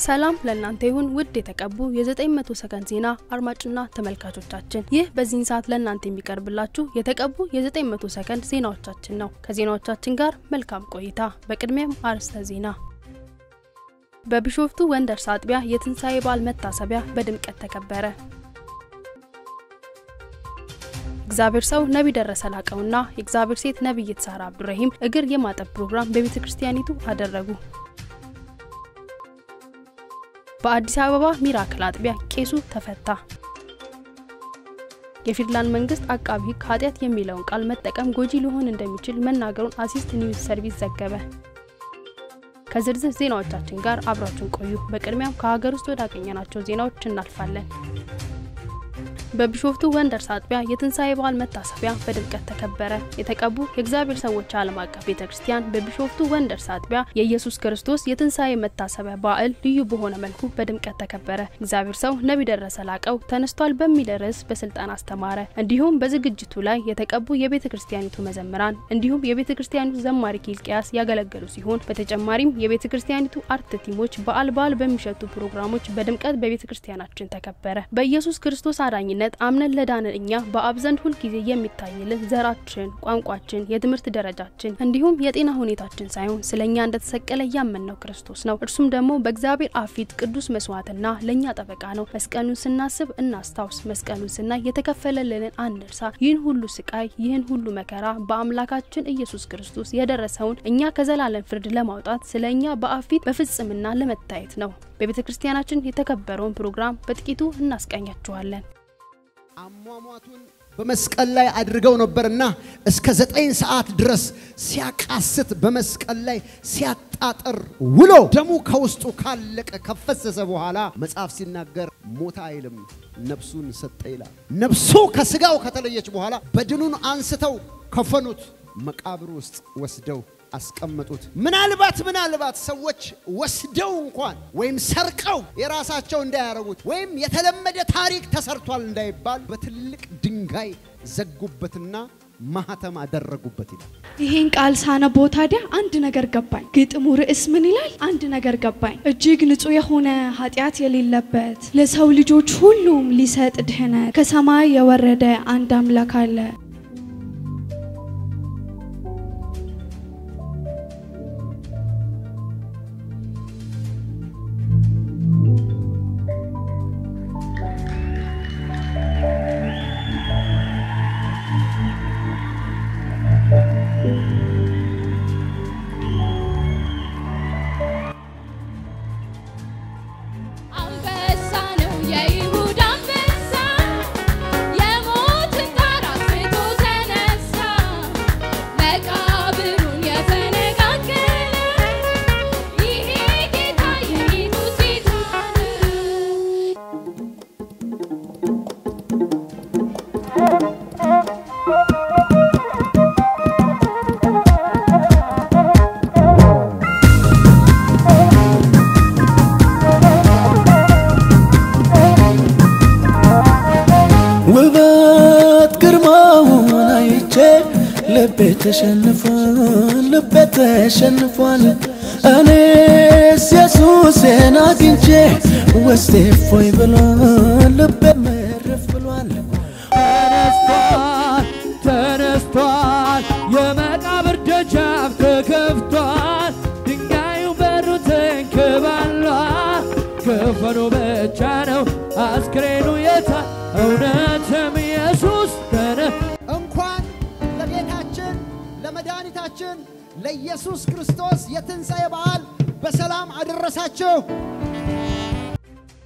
ሰላም ለእናንተ ይሁን ውድ የተቀቡ የ900 ሰከንድ ዜና አድማጭና ተመልካቾቻችን፣ ይህ በዚህን ሰዓት ለእናንተ የሚቀርብላችሁ የተቀቡ የ900 ሰከንድ ዜናዎቻችን ነው። ከዜናዎቻችን ጋር መልካም ቆይታ። በቅድሚያም አርዕስተ ዜና። በቢሾፍቱ ወንደርስ አጥቢያ የትንሣኤ በዓል መታሰቢያ በድምቀት ተከበረ። እግዚአብሔር ሰው ነቢይ ደረሰ ላቀውና የእግዚአብሔር ሴት ነቢይት ሳራ አብዱረሂም እግር የማጠብ ፕሮግራም በቤተ ክርስቲያኒቱ አደረጉ። በአዲስ አበባ ሚራክል አጥቢያ ቄሱ ተፈታ። የፊንላንድ መንግስት አቃቢ ሕግ ኃጢአት የሚለውን ቃል መጠቀም ጎጂ ሊሆን እንደሚችል መናገሩን Assist News Service ዘገበ። ከዝርዝር ዜናዎቻችን ጋር አብራችሁን ቆዩ። በቅድሚያም ከሀገር ውስጥ ወዳገኘናቸው ዜናዎች እናልፋለን። በቢሾፍቱ ወንደርስ አጥቢያ የትንሣኤ በዓል መታሰቢያ በድምቀት ተከበረ። የተቀቡ የእግዚአብሔር ሰዎች ዓለም አቀፍ ቤተ ክርስቲያን በቢሾፍቱ ወንደርስ አጥቢያ የኢየሱስ ክርስቶስ የትንሣኤ መታሰቢያ በዓል ልዩ በሆነ መልኩ በድምቀት ተከበረ። እግዚአብሔር ሰው ነቢይ ደረሰ ላቀው ተነስቷል በሚል ርዕስ በስልጣን አስተማረ። እንዲሁም በዝግጅቱ ላይ የተቀቡ የቤተ ክርስቲያኒቱ መዘምራን እንዲሁም የቤተ ክርስቲያኒቱ ዘማሪ ኪልቅያስ ያገለገሉ ሲሆን በተጨማሪም የቤተ ክርስቲያኒቱ art team ኦች በዓል በዓል በሚሸቱ ፕሮግራሞች በድምቀት በቤተ ክርስቲያናችን ተከበረ። በኢየሱስ ክርስቶስ አዳኝነት አምነን ለዳንን እኛ በአብ ዘንድ ሁልጊዜ የሚታይልን ዘራችን፣ ቋንቋችን፣ የትምህርት ደረጃችን እንዲሁም የጤና ሁኔታችን ሳይሆን ስለ እኛ እንደተሰቀለ ያመንነው ክርስቶስ ነው። እርሱም ደግሞ በእግዚአብሔር አብ ፊት ቅዱስ መስዋዕትና ለእኛ ጠበቃ ነው። መስቀሉን ስናስብ እናስታውስ፣ መስቀሉን ስናይ የተከፈለልንን አንርሳ። ይህን ሁሉ ስቃይ፣ ይህን ሁሉ መከራ በአምላካችን ኢየሱስ ክርስቶስ የደረሰውን እኛ ከዘላለም ፍርድ ለማውጣት ስለ እኛ በአብ በፍጽምና ለመታየት ነው። በቤተ ክርስቲያናችን የተከበረውን ፕሮግራም በጥቂቱ እናስቃኛችኋለን። አሟሟቱን በመስቀል ላይ አድርገው ነበርና እስከ ዘጠኝ ሰዓት ድረስ ሲያቃስት በመስቀል ላይ ሲያጣጥር ውሎ ደሙ ከውስጡ ካለቀ ከፈሰሰ በኋላ መጽሐፍ ሲናገር ሞታ አይልም፣ ነፍሱን ሰጠ ይላል። ነፍሱ ከስጋው ከተለየች በኋላ በድኑን አንስተው ከፈኑት፣ መቃብር ውስጥ ወስደው አስቀመጡት። ምናልባት ምናልባት ሰዎች ወስደው እንኳን ወይም ሰርቀው የራሳቸው እንዳያረጉት ወይም የተለመደ ታሪክ ተሰርቷል እንዳይባል በትልቅ ድንጋይ ዘጉበትና ማህተም አደረጉበት ይላል። ይህን ቃል ሳነበው ታዲያ አንድ ነገር ገባኝ። ግጥሙ ርዕስ ምን ይላል? አንድ ነገር ገባኝ። እጅግ ንጹሕ የሆነ ኃጢአት የሌለበት ለሰው ልጆች ሁሉም ሊሰጥ ድህነት ከሰማይ የወረደ አንድ አምላክ አለ። ተሸንፏል፣ ልቤ ተሸንፏል። እኔስ ኢየሱሴን አግኝቼ ውስጤ እፎይ ብሏል፣ ልቤ ለመድኃኒታችን ለኢየሱስ ክርስቶስ የትንሣኤ በዓል በሰላም አደረሳችሁ።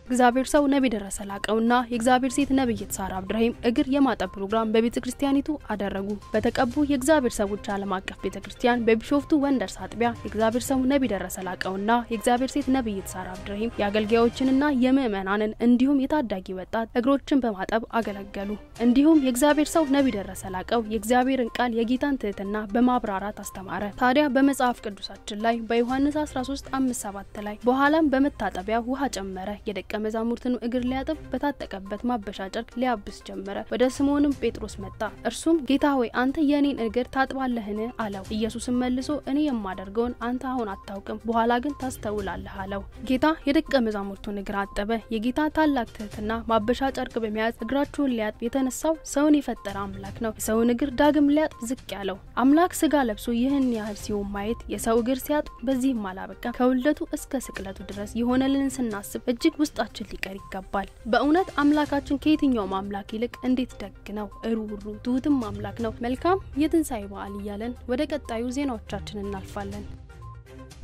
እግዚአብሔር ሰው ነቢይ ደረሰ ላቀውና የእግዚአብሔር ሴት ነቢይት ሳራ አብዱራሂም እግር የማጠብ ፕሮግራም በቤተ ክርስቲያኒቱ አደረጉ። በተቀቡ የእግዚአብሔር ሰዎች ዓለም አቀፍ ቤተ ክርስቲያን በቢሾፍቱ ወንደርስ አጥቢያ የእግዚአብሔር ሰው ነቢይ ደረሰ ላቀውና የእግዚአብሔር ሴት ነቢይት ሳራ አብዱራሂም የአገልጋዮችንና የምዕመናንን እንዲሁም የታዳጊ ወጣት እግሮችን በማጠብ አገለገሉ። እንዲሁም የእግዚአብሔር ሰው ነቢይ ደረሰ ላቀው የእግዚአብሔርን ቃል የጌታን ትህትና በማብራራት አስተማረ። ታዲያ በመጽሐፍ ቅዱሳችን ላይ በዮሐንስ 13 5 7 ላይ በኋላም በመታጠቢያ ውሃ ጨመረ የደቀ መዛሙርትን እግር ሊያጥብ በታጠቀበት ማበሻ ጨርቅ ሊያብስ ጀመረ። ወደ ስምዖንም ጴጥሮስ መጣ። እርሱም ጌታ ሆይ አንተ የእኔን እግር ታጥባለህን? አለው። ኢየሱስም መልሶ እኔ የማደርገውን አንተ አሁን አታውቅም፣ በኋላ ግን ታስተውላለህ አለው። ጌታ የደቀ መዛሙርቱን እግር አጠበ። የጌታ ታላቅ ትህትና ማበሻ ጨርቅ በመያዝ እግራቸውን ሊያጥብ የተነሳው ሰውን የፈጠረ አምላክ ነው። የሰውን እግር ዳግም ሊያጥብ ዝቅ ያለው አምላክ ስጋ ለብሶ ይህን ያህል ሲሆን ማየት የሰው እግር ሲያጥብ በዚህም አላበቃ ከውልደቱ እስከ ስቅለቱ ድረስ የሆነልንን ስናስብ እጅግ ውስጣችን ሊቀር ይገባል። በእውነት አምላካችን ከየትኛውም አምላክ ይልቅ እንዴት ደግ ነው፣ ሩሩ ትሁትም አምላክ ነው። መልካም የትንሣኤ በዓል እያለን ወደ ቀጣዩ ዜናዎቻችን እናልፋለን።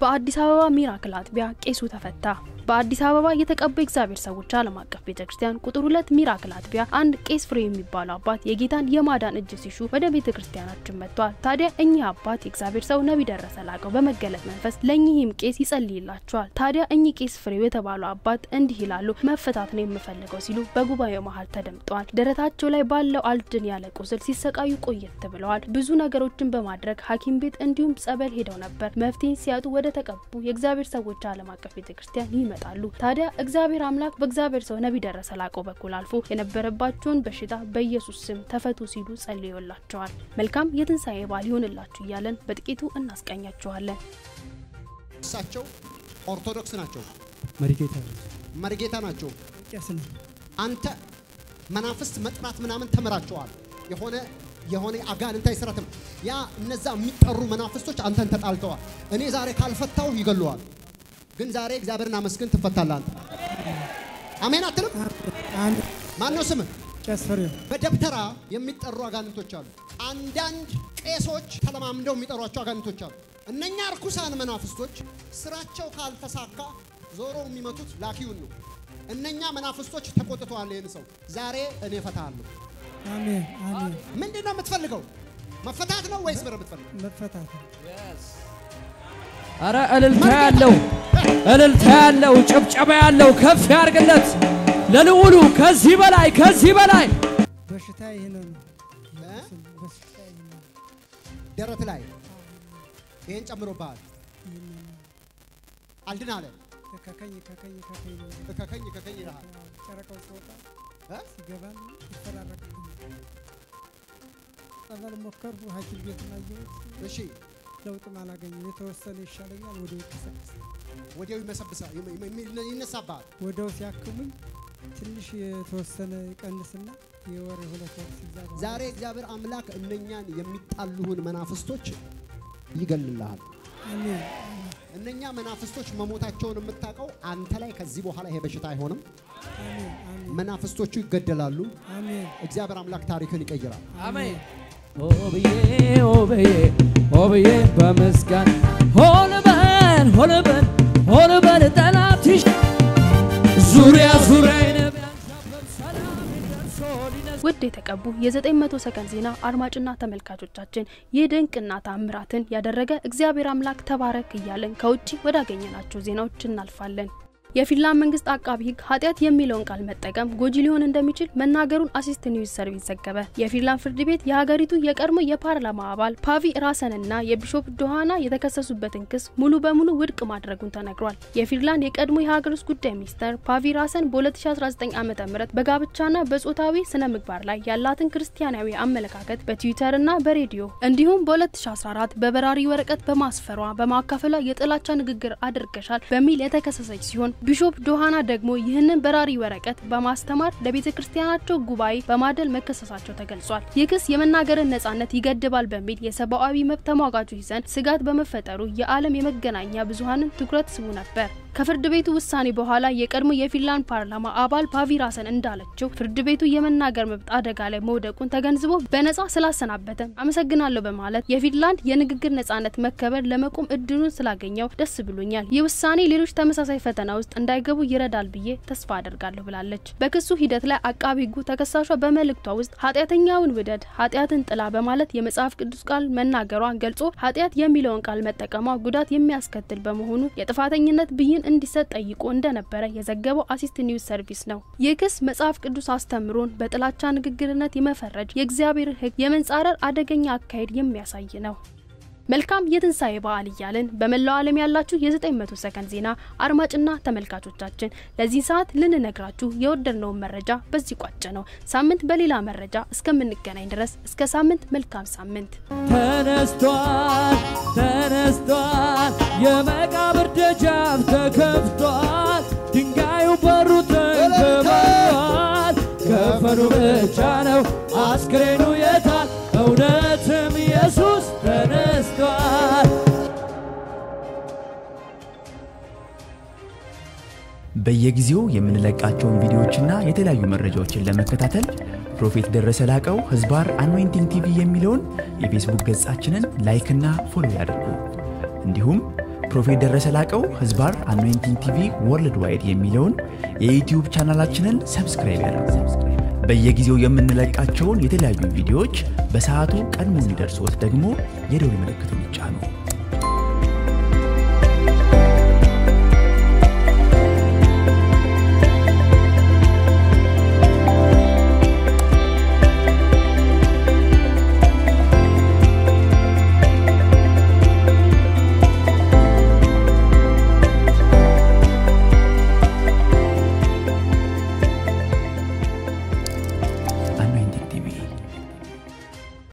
በአዲስ አበባ ሚራክል አጥቢያ ቄሱ ተፈታ። በአዲስ አበባ የተቀቡ የእግዚአብሔር ሰዎች ዓለም አቀፍ ቤተ ክርስቲያን ቁጥር ሁለት ሚራክል አጥቢያ አንድ ቄስ ፍሬ የሚባሉ አባት የጌታን የማዳን እጅ ሲሹ ወደ ቤተ ክርስቲያናችን መጥቷል። ታዲያ እኚህ አባት የእግዚአብሔር ሰው ነቢይ ደረሰ ላቀው በመገለጥ መንፈስ ለእኚህም ቄስ ይጸልይላቸዋል። ታዲያ እኚህ ቄስ ፍሬው የተባሉ አባት እንዲህ ይላሉ። መፈታት ነው የምፈልገው ሲሉ በጉባኤው መሀል ተደምጠዋል። ደረታቸው ላይ ባለው አልድን ያለ ቁስል ሲሰቃዩ ቆየት ብለዋል። ብዙ ነገሮችን በማድረግ ሐኪም ቤት እንዲሁም ጸበል ሄደው ነበር። መፍትሄ ሲያጡ ወደ ተቀቡ የእግዚአብሔር ሰዎች ዓለም አቀፍ ቤተ ክርስቲያን ይመጣሉ። ታዲያ እግዚአብሔር አምላክ በእግዚአብሔር ሰው ነቢይ ደረሰ ላቀው በኩል አልፎ የነበረባቸውን በሽታ በኢየሱስ ስም ተፈቱ ሲሉ ጸልዮላቸዋል። መልካም የትንሣኤ በዓል ይሆንላችሁ እያለን በጥቂቱ እናስቀኛችኋለን። እሳቸው ኦርቶዶክስ ናቸው፣ መሪጌታ መርጌታ ናቸው። አንተ መናፍስት መጥራት ምናምን ተምራቸዋል። የሆነ የሆነ አጋንንታዊ ስራትም ያ እነዛ የሚጠሩ መናፍስቶች አንተን ተጣልተዋል። እኔ ዛሬ ካልፈታው ይገሉዋል። ግን ዛሬ እግዚአብሔርን አመስግን ትፈታለህ አንተ። አሜን አትልም? አንድ ማን ነው ስምህ? ቄስ ፍሬው በደብተራ የሚጠሩ አጋንንቶች አሉ። አንዳንድ ቄሶች ተለማምደው የሚጠሯቸው አጋንንቶች አሉ። እነኛ እርኩሳን መናፍስቶች ስራቸው ካልተሳካ ዞሮ የሚመቱት ላኪውን ነው። እነኛ መናፍስቶች ተቆጥተዋል። ይህን ሰው ዛሬ እኔ እፈታለሁ። አሜን አሜን። ምንድን ነው የምትፈልገው? መፈታት ነው ወይስ ብር የምትፈልገው? መፈታት ነው። አረ እልልታ ያለው እልልታ ያለው ጭብጨባ ያለው ከፍ ያርግለት ለልዑሉ። ከዚህ በላይ ከዚህ በላይ በሽታ ይህ ነው። ደረት ላይ ይህን ጨምሮብሃል። አልድን አለ ከከኝ ከከኝ ከከኝ ከከኝ ከከኝ ይልሃል። ጨረቃው ሲወጣ ጸበል ሞከርኩ፣ ሐኪም ቤት አየሁት። እሺ ለውጥም አላገኘም። የተወሰነ ይሻለኛል፣ ወዲያው ይቀሰቅስ። ወዲያው ይነሳብሃል። ወዲያው ሲያክሙኝ ትንሽ የተወሰነ ይቀንስና የወር የሁለት ወር ሲዛባ ዛሬ እግዚአብሔር አምላክ እነኛን የሚጣሉህን መናፍስቶች ይገልልሃል። አሜን እነኛ መናፍስቶች መሞታቸውን የምታውቀው አንተ ላይ ከዚህ በኋላ ይሄ በሽታ አይሆንም። መናፍስቶቹ ይገደላሉ። አሜን እግዚአብሔር አምላክ ታሪክን ይቀይራል። አሜን ሆብዬ ሆብዬ ሆብዬ በመስጋን ሆልበን ሆልበን ሆልበን ጠላትሽ ዙሪያ ዙሪያ ውድ የተቀቡ የ900 ሰከንድ ዜና አድማጭና ተመልካቾቻችን ይህ ድንቅና ታምራትን ያደረገ እግዚአብሔር አምላክ ተባረክ እያለን ከውጭ ወዳገኘናቸው ዜናዎች እናልፋለን። የፊንላንድ መንግስት አቃቢ ሕግ ኃጢአት የሚለውን ቃል መጠቀም ጎጂ ሊሆን እንደሚችል መናገሩን Assist News Service ዘገበ። የፊንላንድ ፍርድ ቤት የሀገሪቱ የቀድሞ የፓርላማ አባል ፓቪ ራሰንና የ Bishop ዶሃና የተከሰሱበትን ክስ ሙሉ በሙሉ ውድቅ ማድረጉን ተነግሯል። የፊንላንድ የቀድሞ የሀገር ውስጥ ጉዳይ ሚኒስተር ፓቪ ራሰን በ2019 ዓ ም በጋብቻና በጾታዊ ስነ ምግባር ላይ ያላትን ክርስቲያናዊ አመለካከት በትዊተርና በሬዲዮ እንዲሁም በ2014 በበራሪ ወረቀት በማስፈሯ በማካፈሏ የጥላቻ ንግግር አድርገሻል በሚል የተከሰሰች ሲሆን Bishop ዶሃና ደግሞ ይህንን በራሪ ወረቀት በማስተማር ለቤተ ክርስቲያናቸው ጉባኤ በማደል መከሰሳቸው ተገልጿል። ይህ ክስ የመናገርን ነጻነት ይገድባል በሚል የሰብአዊ መብት ተሟጋቾች ዘንድ ስጋት በመፈጠሩ የዓለም የመገናኛ ብዙኃንን ትኩረት ስቡ ነበር። ከፍርድ ቤቱ ውሳኔ በኋላ የቀድሞ የፊንላንድ ፓርላማ አባል ፓቪ ራሰን እንዳለችው ፍርድ ቤቱ የመናገር መብት አደጋ ላይ መውደቁን ተገንዝቦ በነጻ ስላሰናበተ አመሰግናለሁ በማለት የፊንላንድ የንግግር ነጻነት መከበር ለመቆም እድሉን ስላገኘው ደስ ብሎኛል። ይህ ውሳኔ ሌሎች ተመሳሳይ ፈተና ውስጥ እንዳይገቡ ይረዳል ብዬ ተስፋ አደርጋለሁ ብላለች። በክሱ ሂደት ላይ አቃቢ ሕጉ ተከሳሿ በመልእክቷ ውስጥ ኃጢአተኛውን ውደድ፣ ኃጢአትን ጥላ በማለት የመጽሐፍ ቅዱስ ቃል መናገሯን ገልጾ ኃጢአት የሚለውን ቃል መጠቀሟ ጉዳት የሚያስከትል በመሆኑ የጥፋተኝነት ብይን እንዲሰጥ ጠይቆ እንደነበረ የዘገበው Assist News Service ነው። ይህ ክስ መጽሐፍ ቅዱስ አስተምሮን በጥላቻ ንግግርነት የመፈረጅ የእግዚአብሔር ሕግ የመንጻረር አደገኛ አካሄድ የሚያሳይ ነው። መልካም የትንሣኤ በዓል እያልን በመላው ዓለም ያላችሁ የ900 ሰከንድ ዜና አድማጭና ተመልካቾቻችን ለዚህ ሰዓት ልንነግራችሁ የወደድነውን መረጃ በዚህ ቋጨ ነው። ሳምንት በሌላ መረጃ እስከምንገናኝ ድረስ እስከ ሳምንት መልካም ሳምንት። ተነስቷል ተነስቷል፣ የመቃብር ደጃፍ ተከፍቷል፣ ድንጋዩ በሩ ተንከባሏል። ከፈኑ ብቻ ነው አስክሬኑ የታል? እውነትም ኢየሱስ ተነስቷል። በየጊዜው የምንለቃቸውን ቪዲዮዎችና የተለያዩ መረጃዎችን ለመከታተል Prophet ደረሰ ላቀው ህዝባር Anointing TV የሚለውን የፌስቡክ ገጻችንን like ና follow ያድርጉ። እንዲሁም Prophet ደረሰ ላቀው ህዝባር Anointing TV worldwide የሚለውን የዩትዩብ ቻናላችንን subscribe ያድርጉ። በየጊዜው የምንለቃቸውን የተለያዩ ቪዲዮዎች በሰዓቱ ቀድሞ እንዲደርሶት ደግሞ የደውል ምልክቱን ይጫኑ።